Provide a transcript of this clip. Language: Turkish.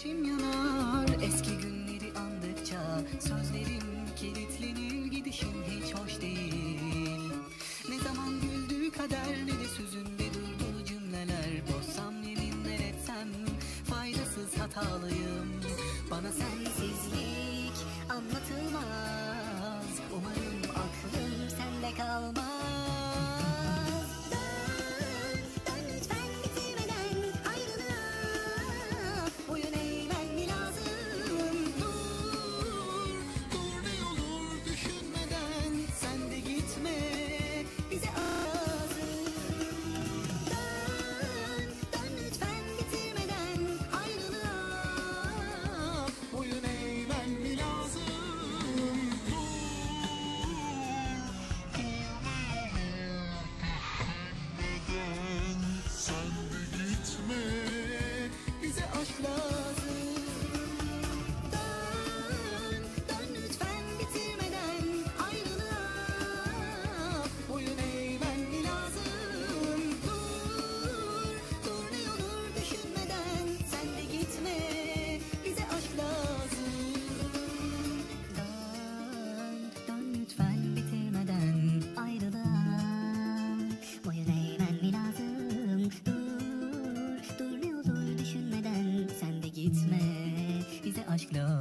İçim yanar. Eski günleri andıkça Sözlerim kilitlenir. Gidişim hiç hoş değil. Ne zaman güldüğü kader ne de sözünde durduğu cümleler. Bozsam yeminler etsem faydasız hatalıyım. Bana sensizliği gitme. Bize aşkla